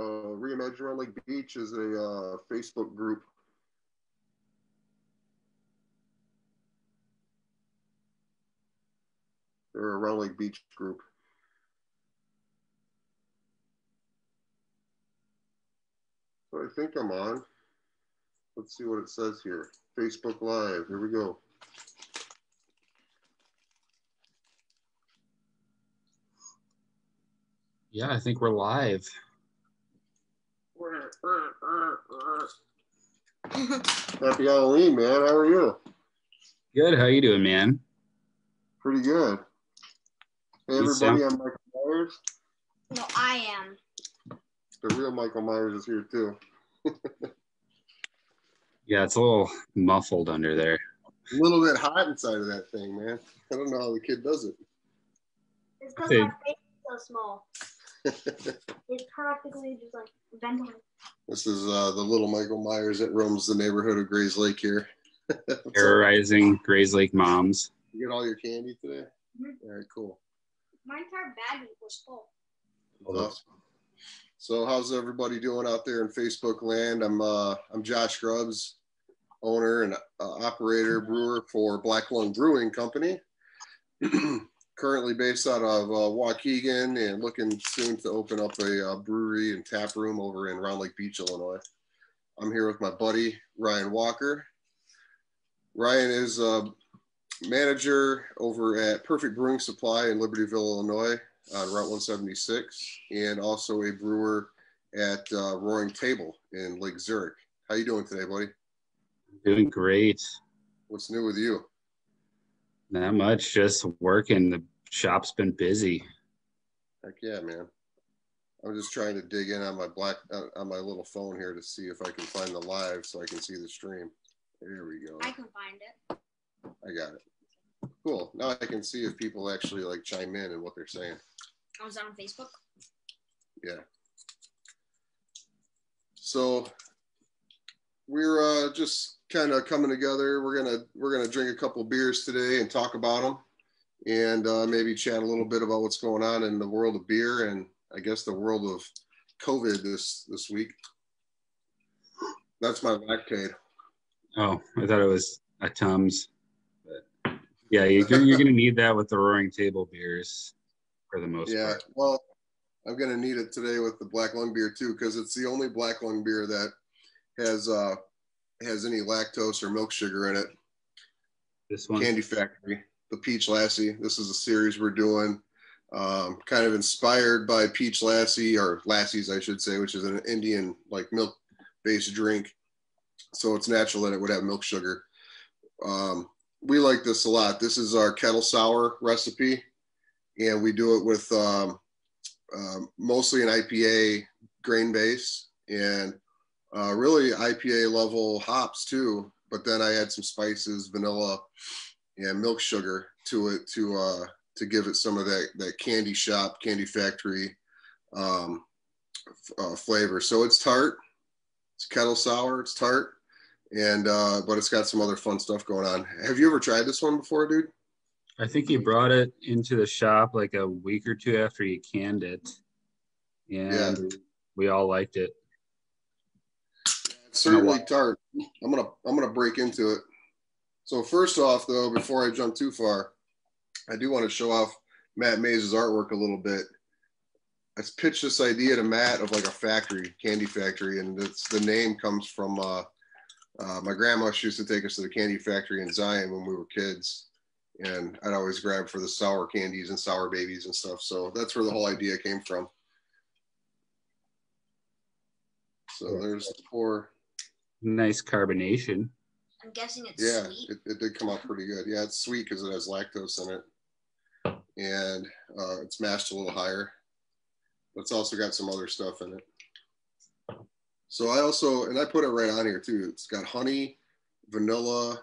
Uh, Reimagine Round Lake Beach is a uh, Facebook group. They're a Round Lake Beach group. So I think I'm on. Let's see what it says here. Facebook Live. Here we go. Yeah, I think we're live. Mm, mm, mm. Happy Halloween, man. How are you? Good. How you doing, man? Pretty good. Hey, everybody, I'm Michael Myers. No, I am. The real Michael Myers is here too. Yeah, it's a little muffled under there. A little bit hot inside of that thing, man. I don't know how the kid does it. It's because Hey. my face is so small. It's practically just like ventilated. This is uh, the little Michael Myers that roams the neighborhood of Grayslake here. What's? Terrorizing Grayslake moms. You get all your candy today? Mhm. All right, cool. My entire bag was full. Awesome. So how's everybody doing out there in Facebook land? I'm uh, I'm Josh Grubbs, owner and uh, operator brewer for Black Lung Brewing Company. Currently based out of uh, Waukegan and looking soon to open up a uh, brewery and tap room over in Round Lake Beach, Illinois. I'm here with my buddy Ryan Walker. Ryan is a manager over at Perfect Brewing Supply in Libertyville, Illinois on Route 176, and also a brewer at uh, Roaring Table in Lake Zurich. How you doing today, buddy? Doing great. What's new with you? Not much. Just working. The shop's been busy. Heck yeah, man! I'm just trying to dig in on my black uh, on my little phone here to see if I can find the live so I can see the stream. There we go. I can find it. I got it. Cool. Now I can see if people actually like chime in and what they're saying. I was on Facebook. Yeah. So we're uh, just kind of coming together. We're gonna we're gonna drink a couple beers today and talk about them, and uh, maybe chat a little bit about what's going on in the world of beer and I guess the world of COVID this this week. That's my Lactaid. Oh, I thought it was a Tums. But yeah, you're, you're going to need that with the Roaring Table beers for the most Yeah. part. Yeah, well, I'm gonna need it today with the black lung beer too because it's the only black lung beer that has uh has any lactose or milk sugar in it. This one. Candy Factory, the Peach Lassi. This is a series we're doing, um, kind of inspired by Peach Lassi or Lassis, I should say, which is an Indian like milk based drink. So it's natural that it would have milk sugar. Um, we like this a lot. This is our kettle sour recipe, and we do it with um, um, mostly an IPA grain base and uh, really IPA level hops too. But then I add some spices, vanilla, and milk sugar to it to uh, to give it some of that that candy shop, candy factory um, uh, flavor. So it's tart. It's kettle sour. It's tart, and uh, but it's got some other fun stuff going on. Have you ever tried this one before, dude? I think you brought it into the shop like a week or two after you canned it. And Yeah. we all liked it. It's certainly tart. I'm gonna I'm gonna break into it. So first off, though, before I jump too far, I do want to show off Matt Mays' artwork a little bit. I pitched this idea to Matt of like a factory, candy factory, and it's the name comes from uh, uh, my grandma. She used to take us to the candy factory in Zion when we were kids, and I'd always grab for the sour candies and sour babies and stuff. So that's where the whole idea came from. So there's the pour. Nice carbonation. I'm guessing it's Yeah, sweet. it, it did come out pretty good. Yeah, it's sweet because it has lactose in it, and uh, it's mashed a little higher. But it's also got some other stuff in it. So I also and I put it right on here too. It's got honey, vanilla,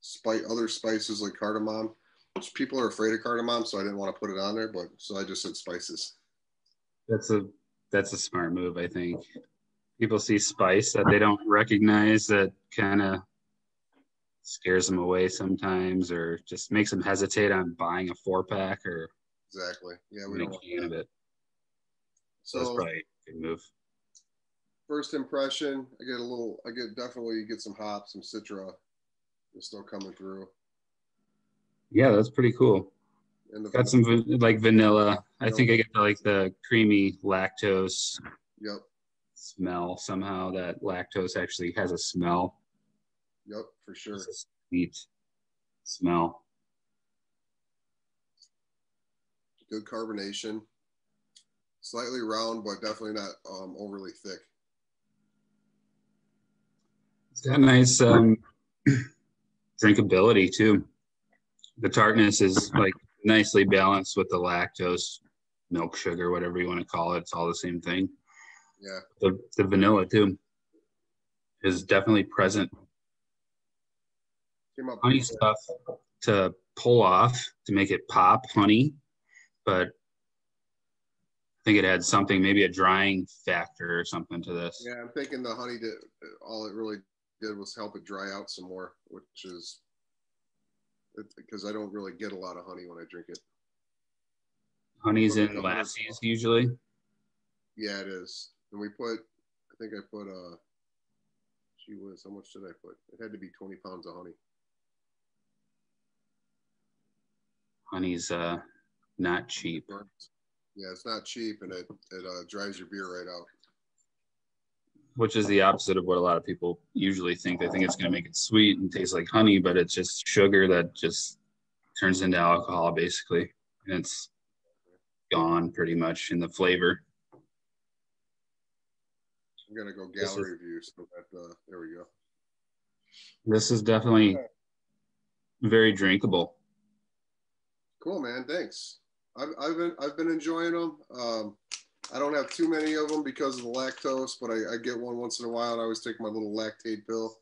spice, other spices like cardamom. Which people are afraid of cardamom, so I didn't want to put it on there. But so I just said spices. That's a that's a smart move, I think. People see spice that they don't recognize that kind of scares them away sometimes or just makes them hesitate on buying a four pack or Exactly. Yeah, we don't a want can of it. So that's probably a good move. first impression, I get a little, I get definitely get some hops, some citra, is still coming through. Yeah, that's pretty cool. And the Got some like vanilla. I think I get the, like the creamy lactose Yep, smell somehow. That lactose actually has a smell. yep, for sure. Sweet smell. Good carbonation. Slightly round, but definitely not um, overly thick. It's got nice um, drinkability too. The tartness is like nicely balanced with the lactose, milk sugar, whatever you want to call it. It's all the same thing. Yeah, The the vanilla too is definitely present. Honey stuff to pull off to make it pop honey, but I think it had something, maybe a drying factor or something to this. Yeah, I'm thinking the honey did all it really did was help it dry out some more, which is because I don't really get a lot of honey when I drink it. Honey's in lassis usually. Yeah, it is. And we put, I think I put, uh, gee whiz, how much did I put? It had to be 20 pounds of honey. Honey's uh not cheap. Yeah, it's not cheap and it, it uh, dries your beer right out. which is the opposite of what a lot of people usually think. They think it's going to make it sweet and taste like honey, but it's just sugar that just turns into alcohol basically. And it's gone pretty much in the flavor. I'm going to go This is- gallery view. So that, uh, there we go. This is definitely very drinkable. Cool, man. Thanks. I've, I've been I've been enjoying them. Um, I don't have too many of them because of the lactose, but I, I get one once in a while. And I always take my little Lactaid pill.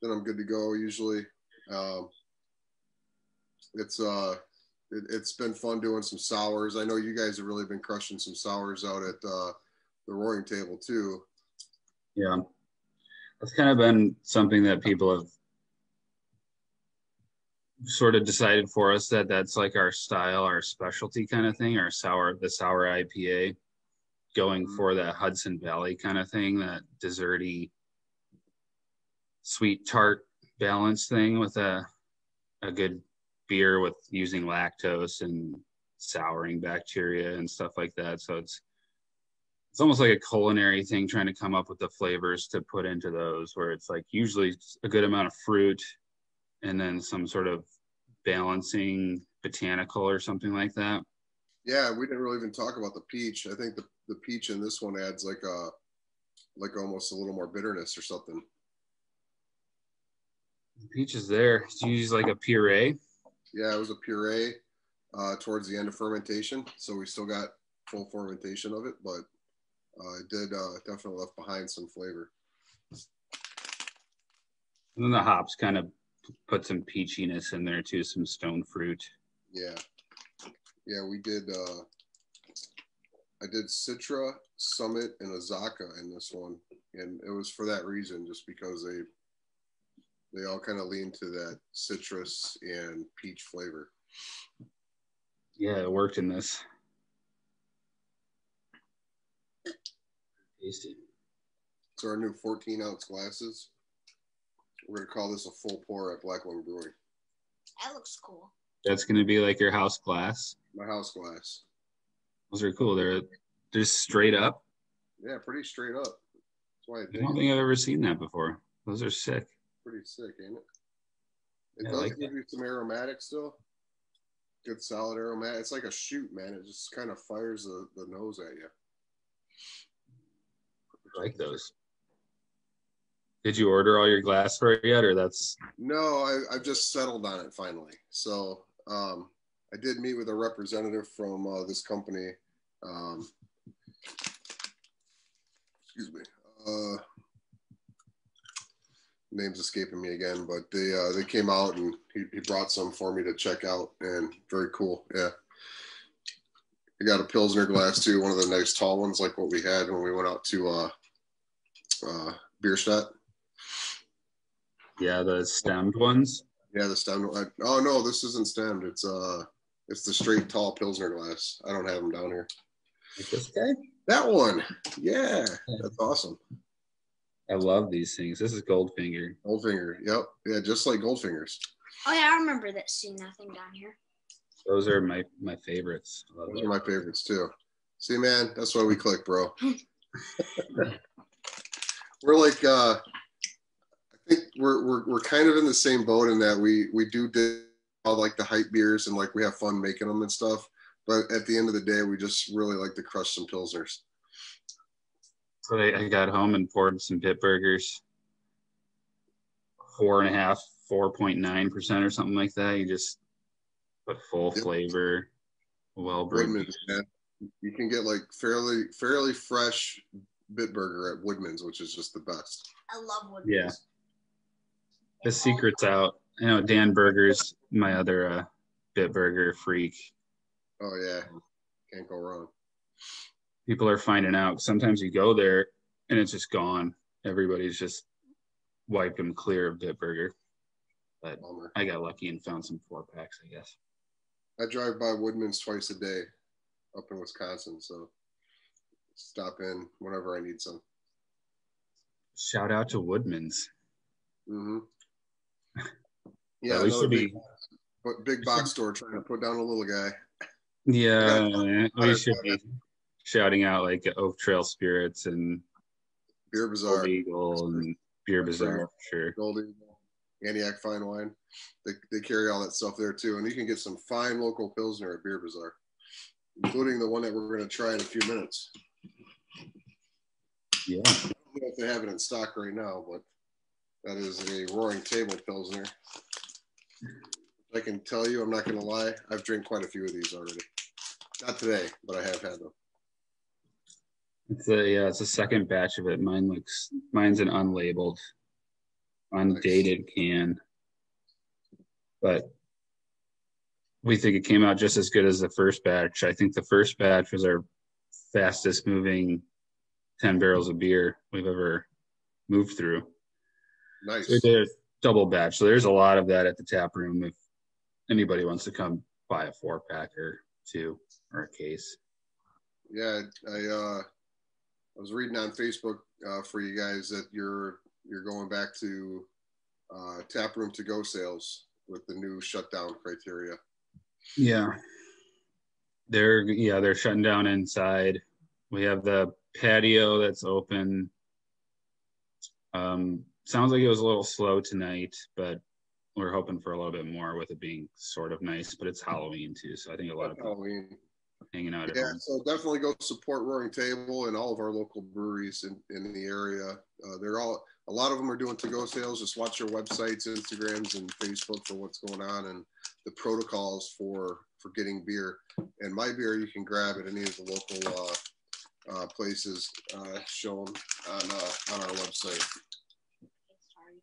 Then I'm good to go. Usually, um, it's uh, it, it's been fun doing some sours. I know you guys have really been crushing some sours out at uh, the Roaring Table too. Yeah. That's kind of been something that people have sort of decided for us that that's like our style, our specialty kind of thing, our sour, the sour IPA, going mm-hmm. for that Hudson Valley kind of thing, that desserty, sweet tart balance thing with a a good beer with using lactose and souring bacteria and stuff like that. So it's it's almost like a culinary thing trying to come up with the flavors to put into those where it's like usually a good amount of fruit and then some sort of balancing botanical or something like that Yeah, we didn't really even talk about the peach. I think the, the peach in this one adds like a like almost a little more bitterness or something. the peach is there it's used like a puree Yeah, it was a puree uh, towards the end of fermentation, so we still got full fermentation of it, but uh, it did uh, definitely left behind some flavor. and then the hops kind of put some peachiness in there too some stone fruit Yeah, yeah, we did. Uh, I did Citra, Summit, and Azacca in this one, and it was for that reason, just because they they all kind of lean to that citrus and peach flavor. yeah it worked in this tasty So our new 14 ounce glasses. We're gonna call this a full pour at Black Lung Brewing. That looks cool. that's going to be like your house glass My house glass. those are cool they're they're straight up Yeah, pretty straight up. That's why I i don't think i've ever seen that before those are sick pretty sick, ain't it? It Yeah, does like give you some aromatic still. Good solid aromatic. It's like a shoot, man. It just kind of fires the, the nose at you. I like those. Did you order all your glassware yet, or that's No, I, I've just settled on it finally. So um, I did meet with a representative from uh, this company. Um, excuse me. Uh, name's escaping me again, but they uh, they came out and he, he brought some for me to check out, and very cool. Yeah. I got a Pilsner glass too, one of the nice tall ones, like what we had when we went out to uh, uh, Bierstadt. Yeah the stemmed ones? Yeah, the stemmed. I, oh no, this isn't stemmed. It's uh, it's the straight tall Pilsner glass. I don't have them down here. Like this guy? That one. Yeah, that's awesome. I love these things. This is Goldfinger. Goldfinger. Yep. Yeah, just like Goldfingers. Oh yeah, I remember that seeing that thing down here. Those are my my favorites. Those them. are my favorites too. See, man, that's why we click, bro. we're like, uh, I think we're, we're we're kind of in the same boat in that we we do all like the hype beers and like we have fun making them and stuff. But at the end of the day, we just really like to crush some pilsners. So I, I got home and poured some Bitburgers. Four and a half, four point nine percent or something like that. You just put full Yep. flavor, well brewed. You can get like fairly fairly fresh Bitburger at Woodman's, which is just the best. I love wood. Yeah. The secret's out. I know Dan Burgers, my other uh, Bitburger freak. Oh yeah, can't go wrong. People are finding out. Sometimes you go there and it's just gone. Everybody's just wiped them clear of Bitburger. But Bummer. I got lucky and found some four packs, I guess. I drive by Woodman's twice a day up in Wisconsin, so stop in whenever I need some. Shout out to Woodman's. hmm Yeah, Yeah, we another should big, be. big box store trying to put down a little guy. Yeah, Yeah. we should be shouting out like Oak Trail Spirits and Beer Bazaar, Gold Eagle and Beer Bazaar for sure. Gold Eagle, Antioch Fine Wine. They, they carry all that stuff there too, and you can get some fine local pilsner at Beer Bazaar, including the one that we're going to try in a few minutes. Yeah, I don't know if they have it in stock right now, but that is a Roaring Table Pilsner. I can tell you, I'm not going to lie, I've drank quite a few of these already. Not today, but I have had them. it's a yeah, it's a second batch of it. Mine looks mine's an unlabeled, undated can, but we think it came out just as good as the first batch. I think the first batch was our fastest moving 10 barrels of beer we've ever moved through. Nice. So we did double batch. So there's a lot of that at the tap room if anybody wants to come buy a four pack or two or a case. Yeah, I uh, I was reading on Facebook uh, for you guys that you're you're going back to uh, tap room to go sales with the new shutdown criteria. Yeah. They're yeah, they're shutting down inside. We have the patio that's open. Um sounds like it was a little slow tonight, but we're hoping for a little bit more with it being sort of nice, but it's Halloween too, so I think a lot of people Halloween. hanging out Yeah, home. so definitely go support Roaring Table and all of our local breweries in, in the area. Uh, they're all a lot of them are doing to-go sales. Just watch their websites, Instagrams, and Facebook for what's going on and the protocols for for getting beer. And my beer you can grab at any of the local uh, uh, places uh, shown on uh, on our website. Sorry.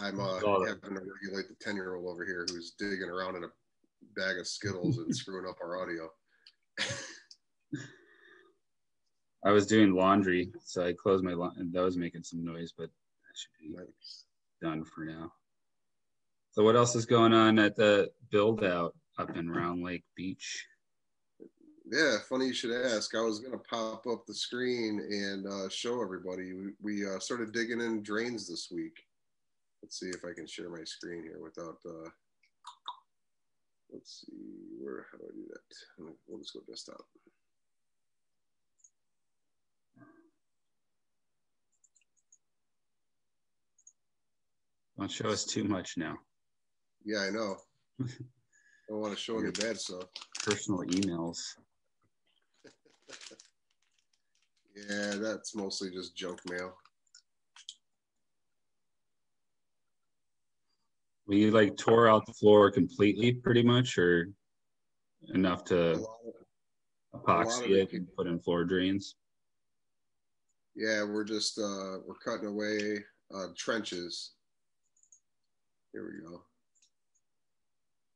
I'm uh, having to regulate the ten year old over here who's digging around in a bag of Skittles and screwing up our audio. I was doing laundry, so I closed my laundry. That was making some noise, but that should be Nice. done for now. So what else is going on at the build out up in Round Lake Beach? Yeah, funny you should ask. I was gonna pop up the screen and uh, show everybody. We, we uh, started digging in drains this week. Let's see if I can share my screen here without. Uh, let's see where. How do I do that? We'll just go desktop. Don't show us too much now. Yeah, I know. I don't want to show any bad stuff. Personal emails. Yeah, that's mostly just junk mail. We like tore out the floor completely, pretty much, or enough to of- epoxy it and put in floor drains. Yeah, we're just uh, we're cutting away uh, trenches. Here we go.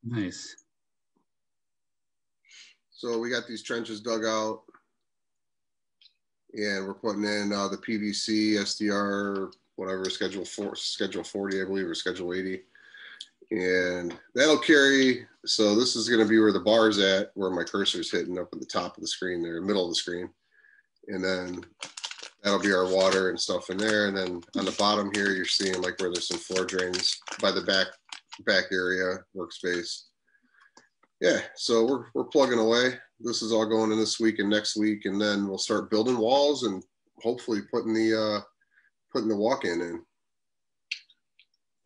Nice. So we got these trenches dug out, and we're putting in uh, the PVC SDR, whatever schedule four, schedule 40, I believe, or schedule 80, and that'll carry. So this is going to be where the bar's at, where my cursor's hitting up at the top of the screen there, middle of the screen, and then that'll be our water and stuff in there. And then on the bottom here, you're seeing like where there's some floor drains by the back back area workspace. Yeah, so we're we're plugging away. This is all going in this week and next week, and then we'll start building walls and hopefully putting the uh putting the walk-in in.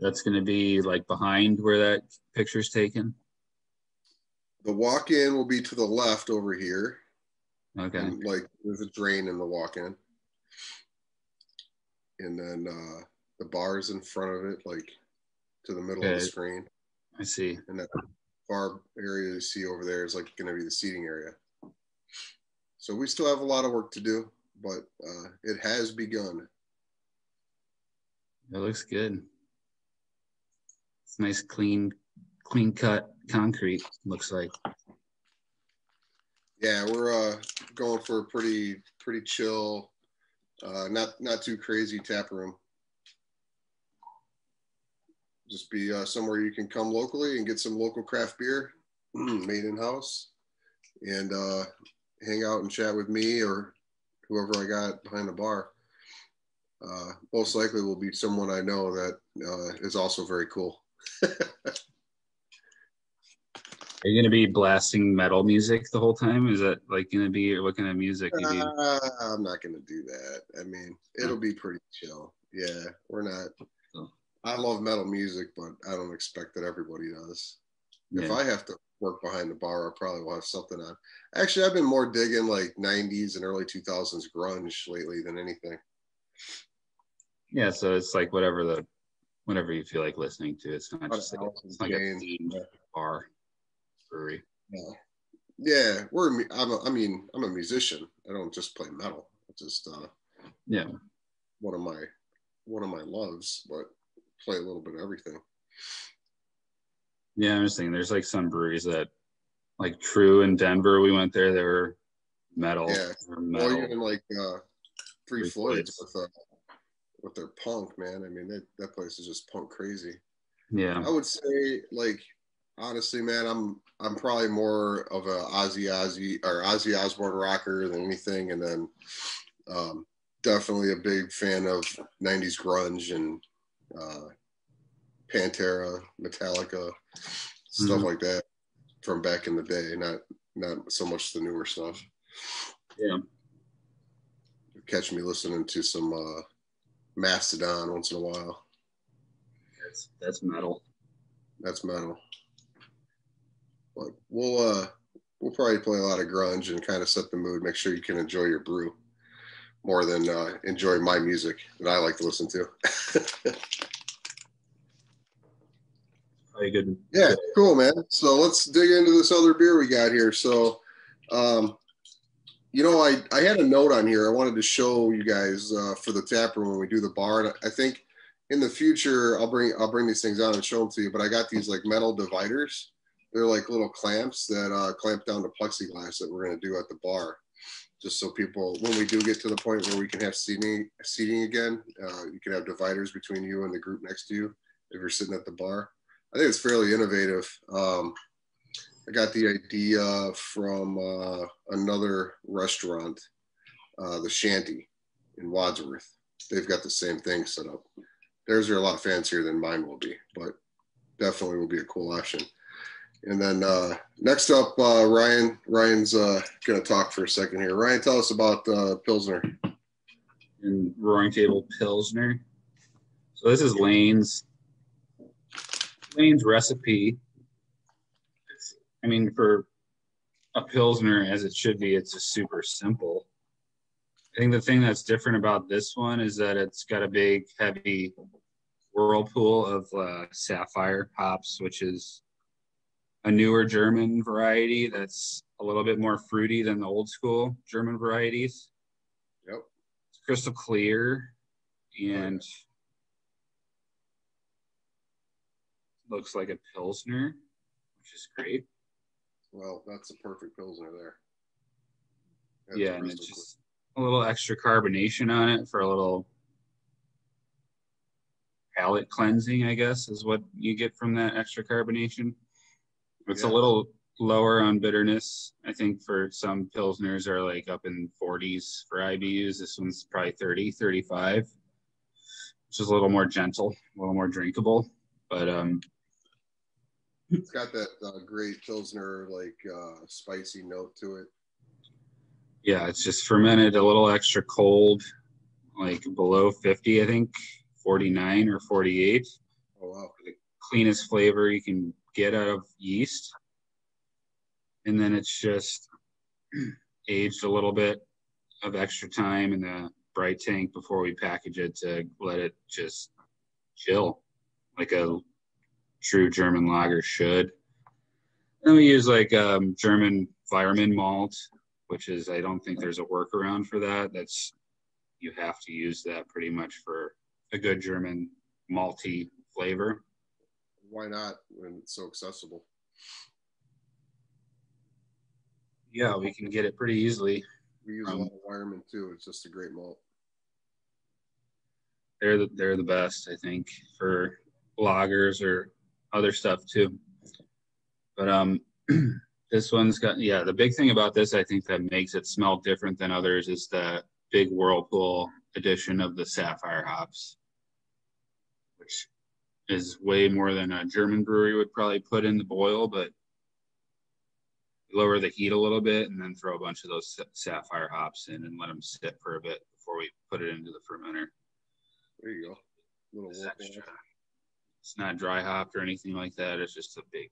That's going to be like behind where that picture's taken. The walk-in will be to the left over here. Okay. And, like there's a drain in the walk-in. And then uh the bars in front of it, like to the middle of the screen. I see. And that far area you see over there is like gonna be the seating area. So we still have a lot of work to do, but uh it has begun. It looks good. It's nice, clean, clean cut concrete. Looks like. Yeah, we're uh going for a pretty pretty chill, uh not not too crazy tap room. Just be uh, somewhere you can come locally and get some local craft beer made in house and uh hang out and chat with me or whoever I got behind the bar. Uh most likely will be someone I know that uh is also very cool. Are you going to be blasting metal music the whole time? Is that like going to be, what kind of music? Uh, I'm not gonna do that. I mean, it'll be pretty chill. Yeah, we're not. Oh. I love metal music, but I don't expect that everybody does. If I have to work behind the bar, I probably will have something on. Actually, I've been more digging like 90s and early 2000s grunge lately than anything. Yeah, so it's like whatever the, whatever you feel like listening to. It's not of just like, it's like a themed Yeah. bar brewery. Yeah, yeah. we're. I'm. A, I mean, I'm a musician. I don't just play metal. It's just uh, Yeah, one of my one of my loves, but play a little bit of everything. yeah. I'm just thinking, there's like some breweries that, like TRVE in Denver, we went there. They were metal. Yeah. They were Or metal. even like uh, Three Three Floyds Floyds. with uh, with their punk man. I mean, that that place is just punk crazy. yeah, I would say, like, honestly, man, I'm I'm probably more of a Ozzy Ozzy or Ozzy Osbourne rocker than anything, and then um, definitely a big fan of '90s grunge and uh, Pantera, Metallica, stuff Mhm. like that from back in the day. Not not so much the newer stuff. yeah. Catch me listening to some uh, Mastodon once in a while. That's that's metal. That's metal. But we'll uh we'll probably play a lot of grunge and kind of set the mood, make sure you can enjoy your brew more than uh, enjoy my music that I like to listen to. Good. yeah, cool, man. So let's dig into this other beer we got here. So, um, you know, I I had a note on here. I wanted to show you guys uh, for the tap room when we do the bar. And I think in the future I'll bring I'll bring these things out and show them to you. But I got these like metal dividers. They're like little clamps that uh, clamp down the plexiglass that we're gonna do at the bar, just so people when we do get to the point where we can have seating seating again, uh, you can have dividers between you and the group next to you if you're sitting at the bar. I think it's fairly innovative. Um, I got the idea from uh, another restaurant, uh, the Shanty in Wadsworth. They've got the same thing set up. Theirs are a lot fancier than mine will be, but definitely will be a cool option. And then uh, next up, uh, Ryan. Ryan's uh, going to talk for a second here. Ryan, tell us about uh, Pilsner. and Roaring Table Pilsner. So this is Lane's Lane's recipe. I mean, for a Pilsner as it should be, it's just super simple. I think the thing that's different about this one is that it's got a big, heavy whirlpool of uh, Saphir hops, which is a newer German variety that's a little bit more fruity than the old school German varieties Yep. it's crystal clear and looks like a pilsner which is great Well, that's a perfect Pilsner there. That's yeah and it's just a little extra carbonation on it for a little palate cleansing i guess is what you get from that extra carbonation it's Yeah. a little lower on bitterness. I think for some pilsners are like up in 40s for IBUs. This one's probably 30, 35, which is a little more gentle, a little more drinkable. But um, It's got that uh, great pilsner like uh, spicy note to it. yeah, it's just fermented a little extra cold, like below 50, I think 49 or 48. Oh wow. The cleanest flavor you can get out of yeast. And then it's just aged a little bit of extra time in the bright tank before we package it to let it just chill like a true German lager should. And we use like um, German Weyermann malt, which is, I don't think there's a workaround for that. That's, you have to use that pretty much for a good German malty flavor. Why not when it's so accessible? Yeah, we can get it pretty easily. We use a Um, lot of Weyermann too. It's just a great malt. They're the, they're the best, I think, for lagers or other stuff too. But um, this one's got yeah. The big thing about this, I think, that makes it smell different than others is the big whirlpool edition of the Saphir hops, which is way more than a German brewery would probably put in the boil, but lower the heat a little bit and then throw a bunch of those Saphir hops in and let them sit for a bit before we put it into the fermenter. There you go. It's not dry hopped or anything like that. It's just a big,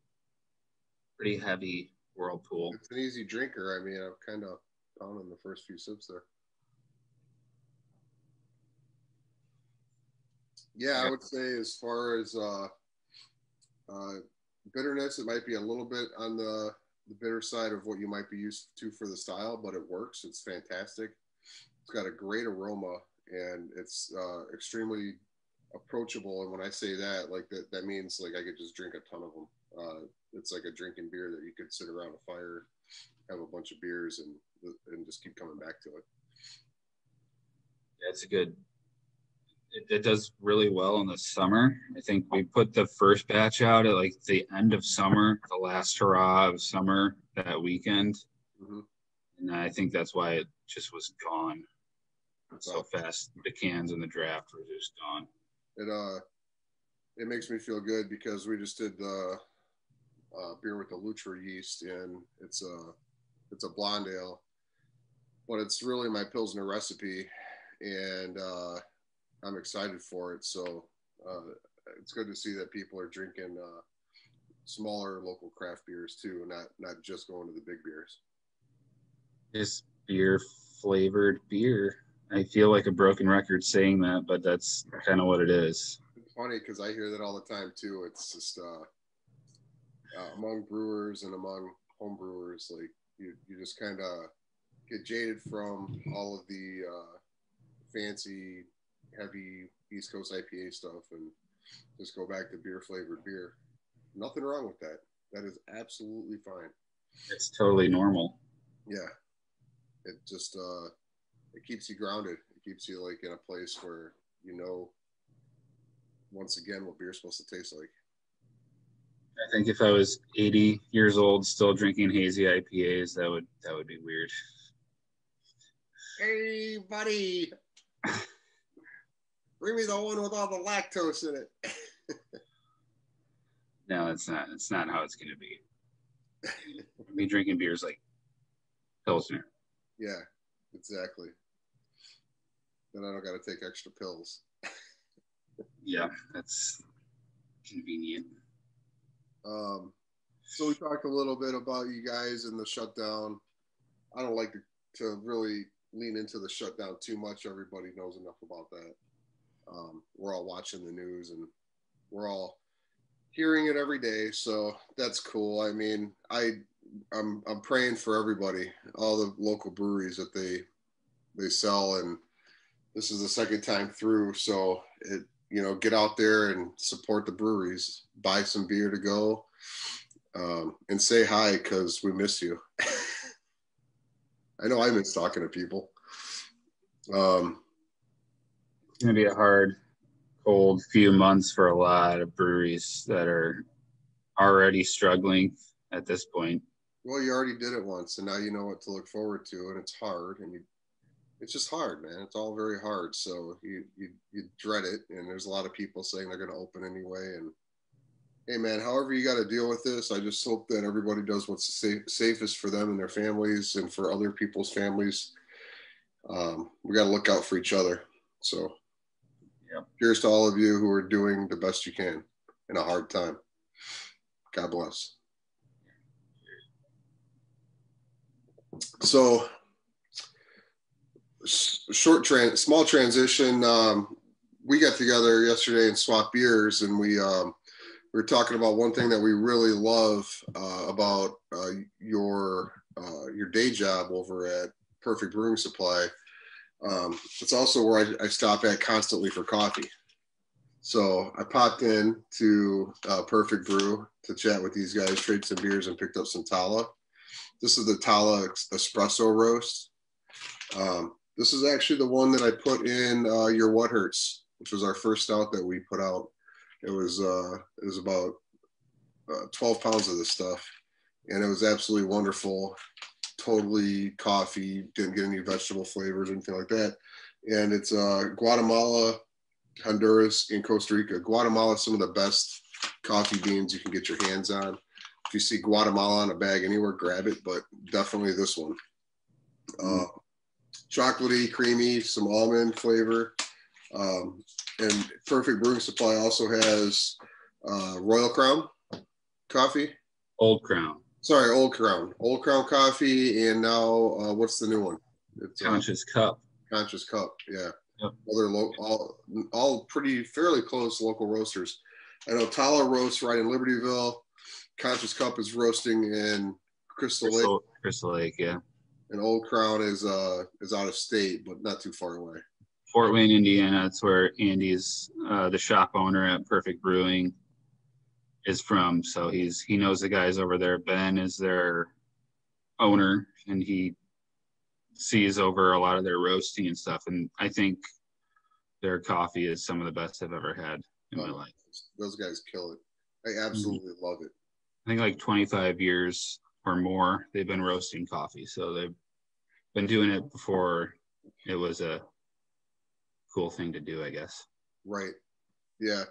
pretty heavy whirlpool. It's an easy drinker. I mean, I've kind of found in the first few sips there. Yeah, I would say as far as uh, uh, bitterness, it might be a little bit on the, the bitter side of what you might be used to for the style, but it works. It's fantastic. It's got a great aroma and it's uh, extremely approachable. And when I say that, like that, that means like I could just drink a ton of them. Uh, it's like a drinking beer that you could sit around a fire, have a bunch of beers, and and just keep coming back to it. Yeah, it's a good. It, it does really well in the summer. I think we put the first batch out at like the end of summer, the last hurrah of summer that weekend, Mhm. and I think that's why it just was gone so fast. The cans in the draft were just gone. It uh, it makes me feel good because we just did the uh, beer with the Lutra yeast, and it's a it's a blonde ale, but it's really my pilsner recipe, and uh, I'm excited for it. So uh, it's good to see that people are drinking uh, smaller local craft beers too, not not just going to the big beers. Just beer flavored beer. I feel like a broken record saying that, but that's kind of what it is. It's funny because I hear that all the time too. It's just uh, uh, among brewers and among home brewers, like you, you just kind of get jaded from all of the uh, fancy, heavy East Coast IPA stuff and just go back to beer flavored beer. Nothing wrong with that. That is absolutely fine. It's totally normal. Yeah, it just uh, it keeps you grounded. It keeps you like in a place where you know once again what beer's supposed to taste like. I think if I was 80 years old still drinking hazy IPAs, that would that would be weird. Hey, buddy. Bring me the one with all the lactose in it. No, it's not. It's not how it's going to be. Me drinking beers like Pilsner. yeah, exactly. Then I don't got to take extra pills. Yeah, that's convenient. Um, so we talked a little bit about you guys and the shutdown. I don't like to, to really lean into the shutdown too much. Everybody knows enough about that. Um, we're all watching the news and we're all hearing it every day, so that's cool. I mean, I I'm I'm praying for everybody, all the local breweries that they they sell, and this is the second time through, so it you know get out there and support the breweries, buy some beer to go, um, and say hi because we miss you. I know I miss talking to people. Um, It's going to be a hard, cold few months for a lot of breweries that are already struggling at this point. Well, you already did it once, and now you know what to look forward to, and it's hard, and you, it's just hard, man. It's all very hard. So you you you dread it, and there's a lot of people saying they're going to open anyway, and hey, man, however you got to deal with this, I just hope that everybody does what's safe, safest for them and their families, and for other people's families. Um, we got to look out for each other. So, Yeah. Cheers to all of you who are doing the best you can in a hard time. God bless. So, short tran small transition. Um, we got together yesterday and swapped beers, and we um, we were talking about one thing that we really love uh, about uh, your uh, your day job over at Perfect Brewing Supply. Um, it's also where I, I stop at constantly for coffee. So I popped in to uh, Perfect Brew to chat with these guys, trade some beers, and picked up some Tala. This is the Tala Espresso Roast. Um, this is actually the one that I put in uh, your What Hurts, which was our first out that we put out. It was uh, it was about uh, 12 pounds of this stuff, and it was absolutely wonderful. Totally coffee, didn't get any vegetable flavors, or anything like that. And it's uh, Guatemala, Honduras, and Costa Rica. Guatemala is some of the best coffee beans you can get your hands on. If you see Guatemala on a bag anywhere, grab it, but definitely this one. Uh, chocolatey, creamy, some almond flavor. Um, and Perfect Brewing Supply also has uh, Royal Crown coffee. Old Crown, Sorry, Old Crown. Old Crown coffee, and now uh, what's the new one? It's uh, Conscious Cup. Conscious Cup. Yeah. Yep. Other lo- all all pretty fairly close local roasters. I know Tala roasts right in Libertyville. Conscious Cup is roasting in Crystal, Lake, Crystal, Crystal Lake, yeah. And Old Crown is uh is out of state, but not too far away. Fort Wayne, Indiana. That's where Andy's uh, the shop owner at Perfect Brewing is from. So he's he knows the guys over there. Ben is their owner, and he sees over a lot of their roasting and stuff. And I think their coffee is some of the best I've ever had in my Oh. life. Those guys kill it. I absolutely love it. I think like 25 years or more they've been roasting coffee. So they've been doing it before it was a cool thing to do, I guess. Right. Yeah.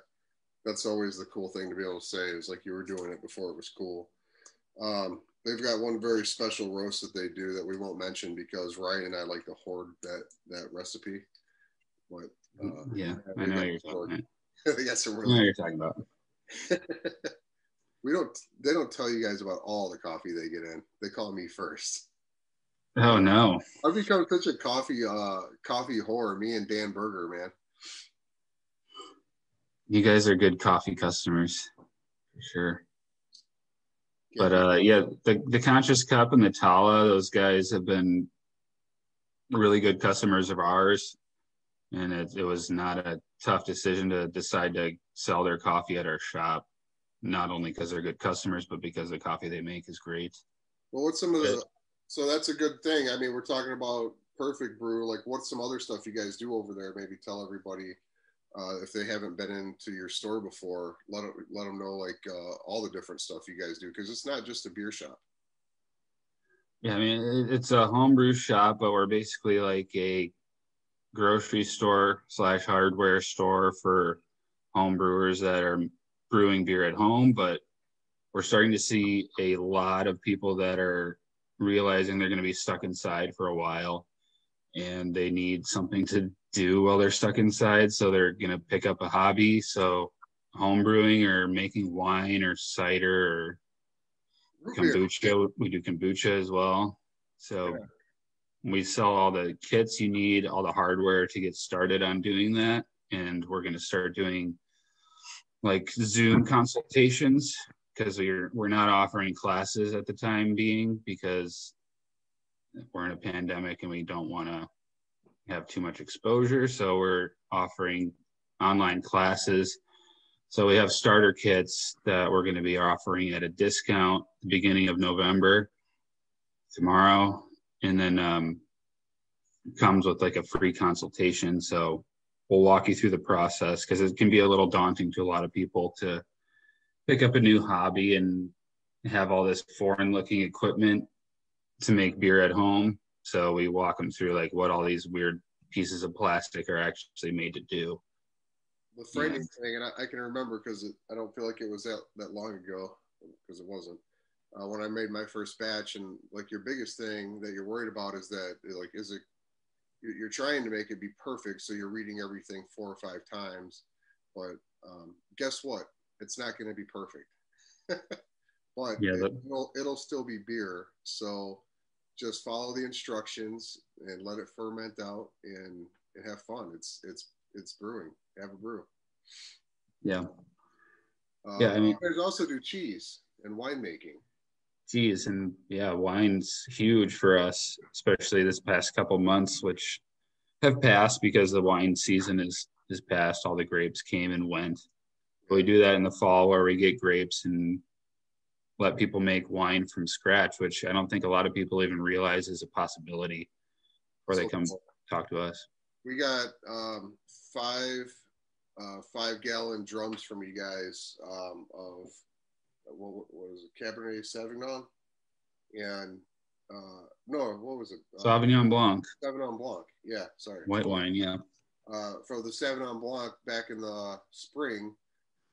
That's always the cool thing to be able to say is like you were doing it before it was cool. Um, they've got one very special roast that they do that we won't mention because Ryan and I like to hoard that that recipe. But uh, yeah, I know what you're talking more- they got I know what really you're talking about. we don't they don't tell you guys about all the coffee they get in. They call me first. Oh no. I've become such a coffee uh coffee whore, me and Dan Berger, man. You guys are good coffee customers. For sure. But uh yeah, the the conscious cup and the Tala, those guys have been really good customers of ours. And it, it was not a tough decision to decide to sell their coffee at our shop, not only because they're good customers, but because the coffee they make is great. Well, what's some of the? So that's a good thing. I mean, we're talking about Perfect Brew. Like, what's some other stuff you guys do over there? Maybe tell everybody uh, if they haven't been into your store before. Let them, let them know like uh, all the different stuff you guys do because it's not just a beer shop. Yeah, I mean it's a homebrew shop, but we're basically like a grocery store slash hardware store for home brewers that are brewing beer at home. But we're starting to see a lot of people that are realizing they're going to be stuck inside for a while, and they need something to do while they're stuck inside. So they're going to pick up a hobby. So home brewing or making wine or cider or kombucha. We do kombucha as well. So we sell all the kits you need, all the hardware to get started on doing that. And we're going to start doing like Zoom consultations because we're we're not offering classes at the time being because we're in a pandemic and we don't want to have too much exposure. So we're offering online classes. So we have starter kits that we're going to be offering at a discount the beginning of November tomorrow. And then um, comes with like a free consultation. So we'll walk you through the process because it can be a little daunting to a lot of people to pick up a new hobby and have all this foreign looking equipment to make beer at home. So we walk them through like what all these weird pieces of plastic are actually made to do. The frightening thing, and I, I can remember because I don't feel like it was that, that long ago because it wasn't. Uh, when I made my first batch, and like your biggest thing that you're worried about is that, like, is it you're, you're trying to make it be perfect, so you're reading everything four or five times, but um, guess what? It's not going to be perfect. but Yeah, it, will it'll still be beer. So just follow the instructions and let it ferment out and, and have fun. It's it's it's brewing. Have a brew. Yeah. Uh, Yeah, I mean- there's also do cheese and winemaking. Geez, and yeah, wine's huge for us, especially this past couple months, which have passed because the wine season is is past. All the grapes came and went. But we do that in the fall where we get grapes and let people make wine from scratch, which I don't think a lot of people even realize is a possibility before they come talk to us. We got um, five uh, five gallon drums from you guys um, of what, what was it Cabernet Sauvignon and uh, no what was it uh, Sauvignon Blanc, Sauvignon Blanc yeah sorry white wine, yeah. uh, for the Sauvignon Blanc back in the spring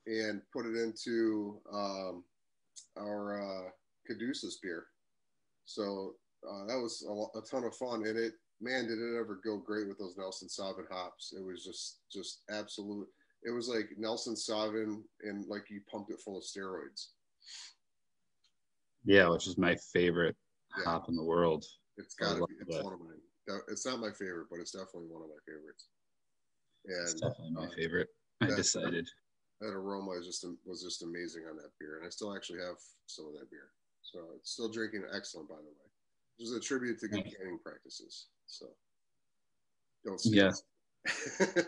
and put it into um, our uh, Caduceus beer. So uh, that was a, a ton of fun, and it man did it ever go great with those Nelson Sauvin hops. It was just just absolute. It was like Nelson Sauvin, and like you pumped it full of steroids. Yeah, which is my favorite Yeah. hop in the world. It's got to be. It's one of. No, It's not my favorite, but it's definitely one of my favorites. It's definitely my uh, favorite. I that- decided. that aroma is just was just amazing on that beer, and I still actually have some of that beer. So it's still drinking excellent, by the way. Which is a tribute to good Nice. canning practices. So don't. Yes.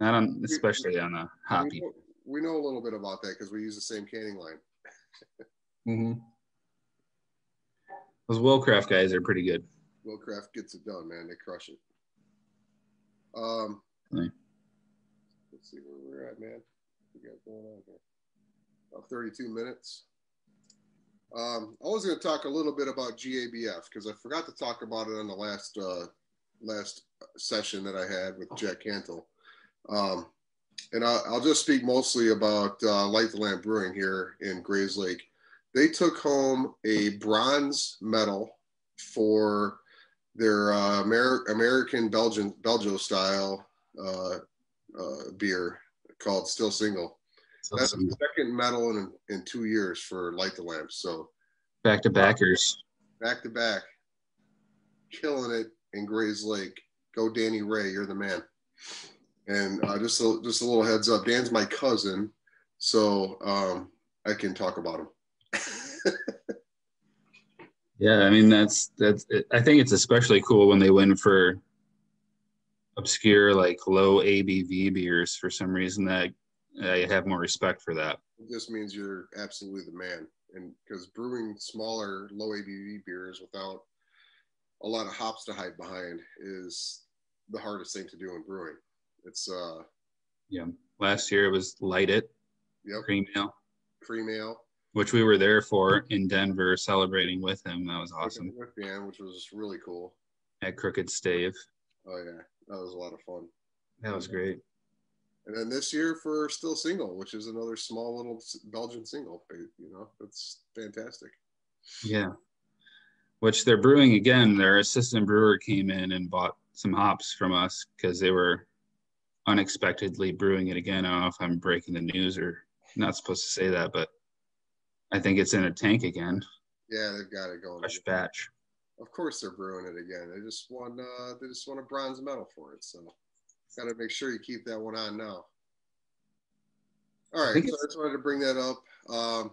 Not on, especially on a hoppy. We know a little bit about that because we use the same canning line. Mm-hmm. Those Willcraft guys are pretty good. Willcraft gets it done, man. They crush it. Um, Right. let's see where we're at, man. What we got going on here? About 32 minutes. Um, I was going to talk a little bit about GABF because I forgot to talk about it on the last uh, last session that I had with Jack Cantle. Um, and I'll, I'll just speak mostly about uh, Light the Lamp Brewing here in Grayslake. They took home a bronze medal for their uh, Amer- American Belgian Belgio style uh, uh, beer called Still Single. So That's the second medal in in two years for Light the Lamp. So back to backers. back to back, killing it in Grayslake. Go Danny Ray, you're the man. And uh, just a, just a little heads up, Dan's my cousin, so um, I can talk about him. Yeah, I mean that's that's. I think it's especially cool when they win for obscure like low ABV beers for some reason. That I have more respect for that. It just means you're absolutely the man. And because brewing smaller, low ABV beers without a lot of hops to hide behind is the hardest thing to do in brewing. It's uh, Yeah. Last year it was Light It yep, Cream Ale, cream ale which we were there for in Denver celebrating with him. That was awesome with Dan, which was really cool. at Crooked Stave. Oh yeah, that was a lot of fun. That was great. And then this year for Still Single, which is another small little Belgian single. You know, that's fantastic. Yeah. Which they're brewing again. Their assistant brewer came in and bought some hops from us because they were unexpectedly brewing it again. I don't know if I'm breaking the news or not supposed to say that, but I think it's in a tank again, Yeah, they've got it going. fresh batch. Of course, they're brewing it again. They just won. Uh, they just won a bronze medal for it. So, got to make sure you keep that one on now. All right, think so I just wanted to bring that up. Um,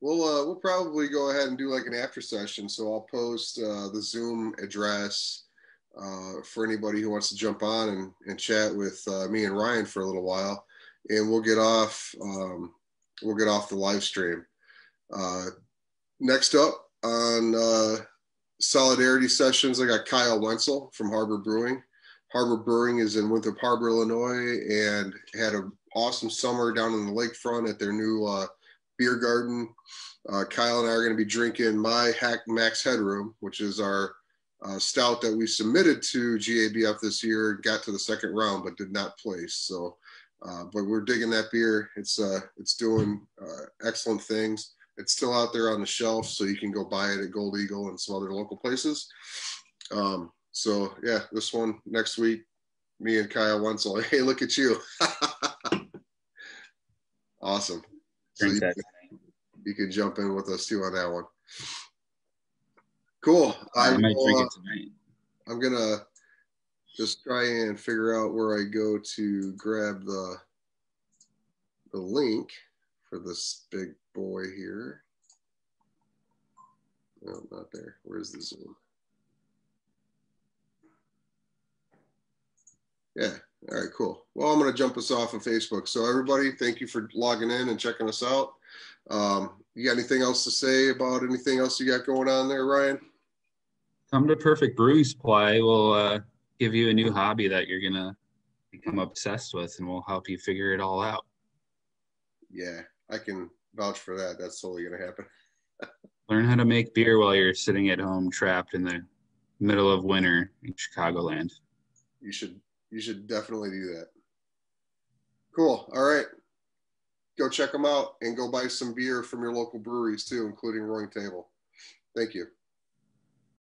we'll uh, we'll probably go ahead and do like an after session. So I'll post uh, the Zoom address uh, for anybody who wants to jump on and, and chat with uh, me and Ryan for a little while, and we'll get off. Um, we'll get off the live stream. Uh, next up on uh, solidarity sessions, I got Kyle Wenzel from Harbor Brewing. Harbor Brewing is in Winthrop Harbor, Illinois, and had an awesome summer down on the lakefront at their new uh, beer garden. Kyle and I are going to be drinking my Hack Max Headroom, which is our uh, stout that we submitted to GABF this year. Got to the second round, but did not place. So, uh, but we're digging that beer. It's uh, it's doing uh, excellent things. It's still out there on the shelf, so you can go buy it at Gold Eagle and some other local places. Um, so yeah, this one next week, me and Kyle Wenzel. Hey, look at you! awesome. So you, you can jump in with us too on that one. Cool. I, I might will, drink it uh, tonight. I'm gonna just try and figure out where I go to grab the the link for this big boy here. No, not there. Where's the Zoom? Yeah. All right, cool. Well, I'm going to jump us off of Facebook. So, everybody, thank you for logging in and checking us out. Um, you got anything else to say about anything else you got going on there, Ryan? Come to Perfect Brewing Supply. We'll uh, give you a new hobby that you're going to become obsessed with, and we'll help you figure it all out. Yeah, I can vouch for that. That's totally going to happen. Learn how to make beer while you're sitting at home trapped in the middle of winter in Chicagoland. You should you should definitely do that. Cool. All right. Go check them out and go buy some beer from your local breweries too, including Roaring Table. Thank you.